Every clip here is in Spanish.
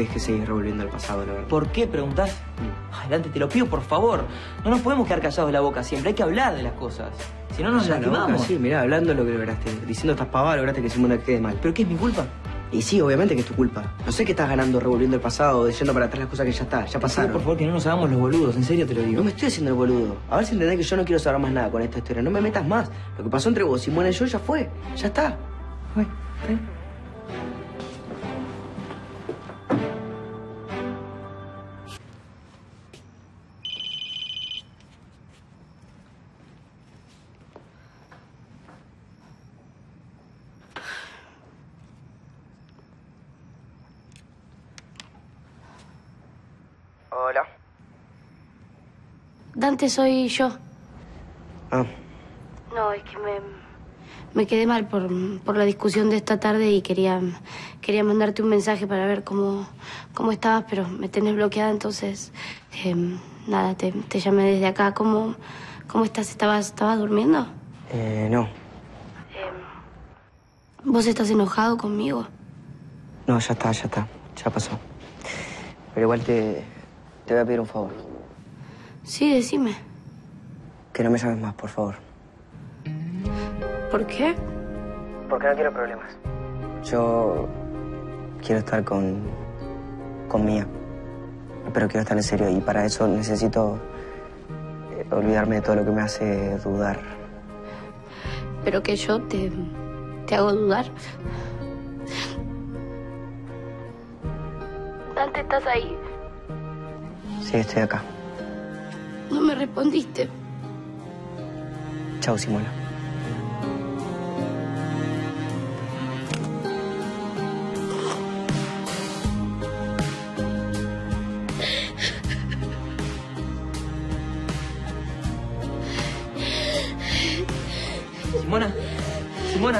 Es que seguís revolviendo el pasado, la verdad. ¿Por qué preguntás? Adelante, te lo pido, por favor. No nos podemos quedar callados de la boca siempre. Hay que hablar de las cosas. Si no, nos Ya, la boca, lastimamos. Sí, mirá, hablando lo que lograste. Diciendo estas pavadas, lograste que Simona quede mal. ¿Pero qué es mi culpa? Y sí, obviamente que es tu culpa. No sé qué estás ganando revolviendo el pasado, diciendo para atrás las cosas que ya está, ya Por pasaron. favor, que no nos hagamos los boludos. En serio te lo digo. No me estoy haciendo el boludo. A ver si entendés que yo no quiero saber más nada con esta historia. No me metas más. Lo que pasó entre vos, Simona y yo ya fue. Ya está. Ay. Dante, soy yo. Ah, No, es que me, me quedé mal por, por la discusión de esta tarde y quería, quería mandarte un mensaje para ver cómo, cómo estabas, pero me tenés bloqueada, entonces, em, nada, te, te llamé desde acá. ¿Cómo, cómo estás? ¿Estabas, ¿Estabas durmiendo? eh, no. ¿Vos estás enojado conmigo? No, ya está, ya está. Ya pasó. Pero igual te, te voy a pedir un favor. Sí, decime. Que no me llames más, por favor. ¿Por qué? Porque no quiero problemas. Yo quiero estar con. con Mía. Pero quiero estar en serio y para eso necesito eh, olvidarme de todo lo que me hace dudar. Pero que yo te, te hago dudar. Dante, ¿estás ahí? Sí, estoy acá. No me respondiste. Chao, Simona.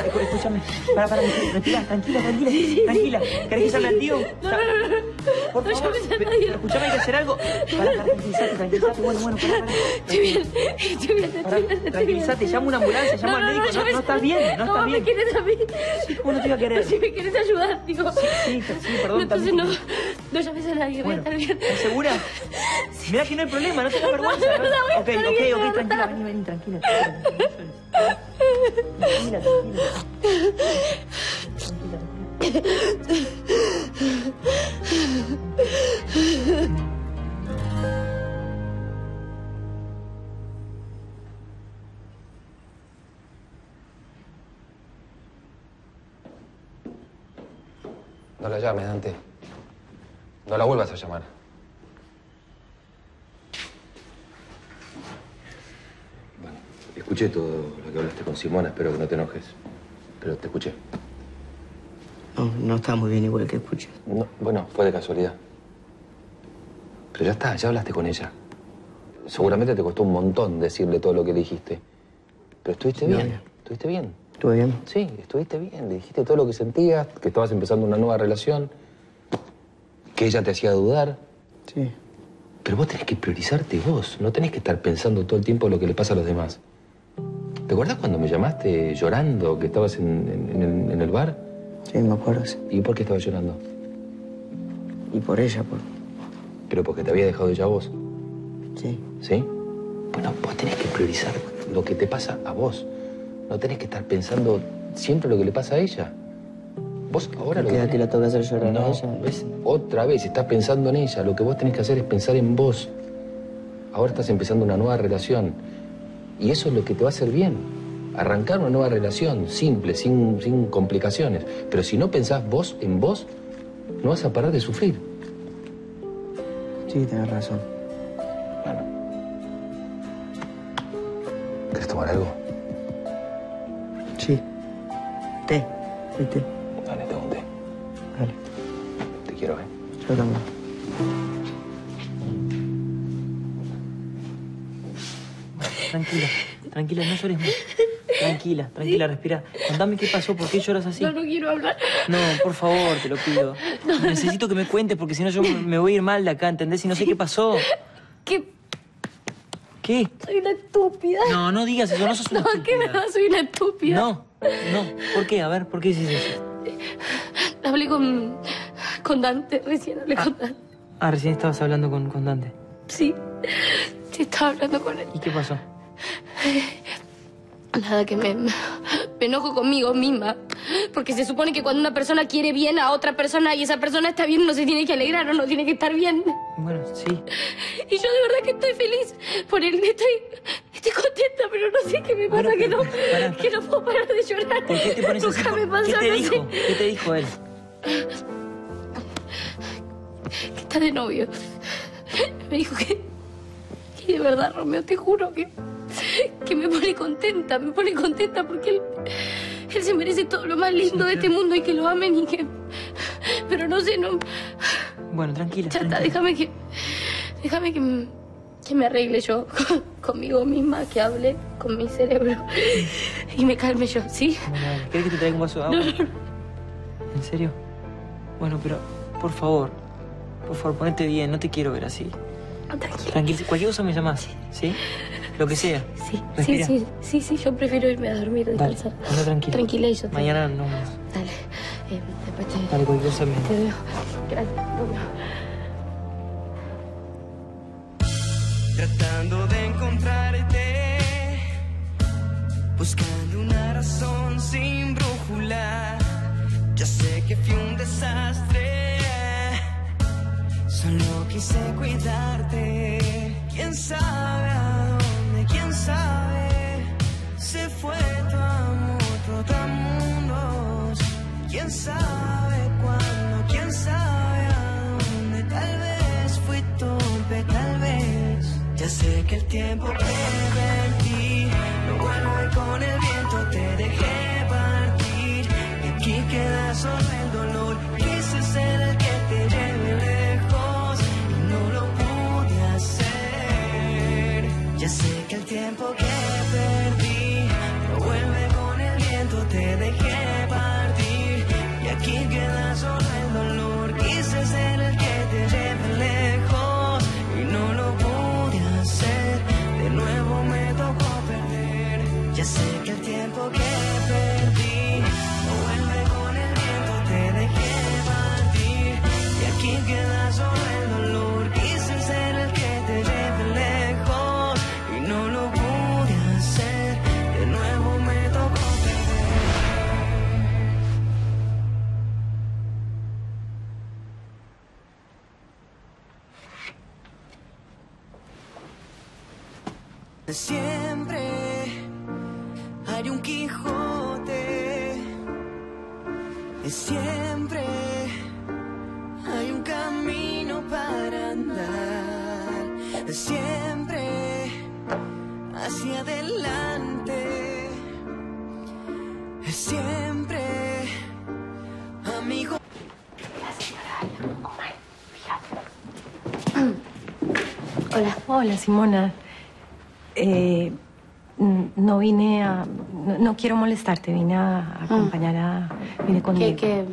Escúchame. Para, para, respira, tranquila, tranquila, tranquila. ¿Querés que llame al tío? No, no, no. Por favor, llames a pe- nadie. pero escuchame, hay que hacer algo. Para, para, tranquilizate, tranquilizate. Bueno, bueno, para, para. Estoy bien, estoy bien, Pará, estoy bien, estoy bien. tranquilízate, llamo una ambulancia, llamo al médico. No, no estás bien, no estás me bien. quieres a mí. ¿Cómo no te iba a querer? Si me quieres ayudar, digo. Sí, sí, sí, perdón, Entonces no, no llames a nadie, voy a estar bien. ¿estás segura? Mirá que no hay problema, no tengas vergüenza. no, no, ok, ok, ok, tranquila, vení, vení, tranquila. Tranquila, tranquila. Tranquila. No la llames, Dante. No la vuelvas a llamar. Escuché todo lo que hablaste con Simona, espero que no te enojes. Pero te escuché. No, no está muy bien igual que escuché. No, bueno, fue de casualidad. Pero ya está, ya hablaste con ella. Seguramente te costó un montón decirle todo lo que le dijiste. Pero estuviste bien. obvio. ¿Estuviste bien? ¿Estuvo bien? Sí, estuviste bien. Le dijiste todo lo que sentías, que estabas empezando una nueva relación, que ella te hacía dudar. Sí. Pero vos tenés que priorizarte vos. No tenés que estar pensando todo el tiempo lo que le pasa a los demás. ¿Te acordás cuando me llamaste llorando, que estabas en, en- en el, en el bar? Sí, me acuerdo. sí. ¿Y por qué estabas llorando? Y por ella, por. Pero porque te había dejado ella a vos, Sí. ¿sí? Bueno, vos tenés que priorizar lo que te pasa a vos. No tenés que estar pensando siempre lo que le pasa a ella. Vos ahora lo tenés- que la que hacer llorar a No, ella. ves, otra vez estás pensando en ella. Lo que vos tenés que hacer es pensar en vos. Ahora estás empezando una nueva relación. Y eso es lo que te va a hacer bien. Arrancar una nueva relación, simple, sin, sin complicaciones. Pero si no pensás vos en vos, no vas a parar de sufrir. Sí, tenés razón. Bueno. ¿Querés tomar algo? Sí. Té. Té. Dale, te un té. Dale. Te quiero, ¿eh? Yo también. Tranquila, tranquila, no llores más. Tranquila, tranquila, respira. Contame qué pasó, por qué lloras así. No, no quiero hablar. No, por favor, te lo pido. Necesito que me cuentes porque si no yo me voy a ir mal de acá, ¿entendés? Y no sé qué pasó. ¿Qué? ¿Qué? Soy una estúpida. No, no digas eso, no sos una No, ¿qué estúpida. no? Soy una estúpida. No, no. ¿Por qué? A ver, ¿por qué dices eso? Hablé con, con Dante, recién hablé con Dante. Ah, recién estabas hablando con, con Dante. Sí, sí estaba hablando con él. ¿Y qué pasó? Nada, que me, me enojo conmigo misma. Porque se supone que cuando una persona quiere bien a otra persona y esa persona está bien, no se tiene que alegrar o no tiene que estar bien. Bueno, sí. Y yo de verdad que estoy feliz por él. Estoy, estoy contenta, pero no sé qué me pasa, Bueno, que, no, que no puedo parar de llorar. ¿Por qué te pones así? Me pasó, ¿Qué te no dijo? sé. ¿Qué te dijo él? Que está de novio. Me dijo que, que de verdad, Romeo, te juro que, que me pone contenta, me pone contenta porque él, él se merece todo lo más lindo de este mundo y que lo amen y que... Pero no sé, no... Bueno, tranquila. Está, tranquila. déjame que... Déjame que, que me arregle yo conmigo misma, que hable con mi cerebro y me calme yo, ¿sí? ¿Querés que te traiga un vaso de agua? No, no, no. ¿En serio? Bueno, pero por favor, por favor, ponete bien, no te quiero ver así. Tranquila. Tranquila, cualquier cosa me llamas, ¿sí? Lo que sea. Sí, sí, Respira. sí, sí, sí, yo prefiero irme a dormir, a Dale, descansar. anda tranquila. Tranquila y yo te- Mañana no. Dale, eh, después te, Dale, cualquier cosa te veo. Gracias. Tratando de encontrarte, buscando una razón sin brújula. Ya sé que fui un desastre, solo quise cuidarte. Quién sabe sé que el tiempo que perdí no vuelve con el viento, te dejé partir. Y aquí queda solo el dolor. Quise ser el que te lleve lejos y no lo pude hacer. Ya sé que el tiempo que perdí no vuelve con el viento, te dejé tiempo que perdí no vuelve con el viento, te dejé partir. Y aquí queda solo el dolor. Quise ser el que te lleve lejos y no lo pude hacer. De nuevo me tocó perder. Siempre Siempre hay un camino para andar. Siempre hacia adelante. Siempre, amigo. Hola. Hola, Simona. Eh, no vine a... No, no quiero molestarte, vine a acompañar a... Vine con ¿Qué, qué,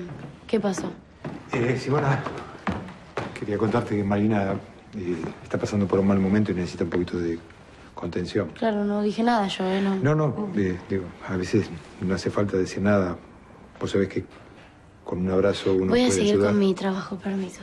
qué pasó? Eh, Simona, quería contarte que Marina eh, está pasando por un mal momento y necesita un poquito de contención. Claro, no dije nada yo, ¿eh? No. No, no, eh, digo, a veces no hace falta decir nada. Vos sabés que con un abrazo uno Voy a puede seguir ayudar. con mi trabajo, permiso.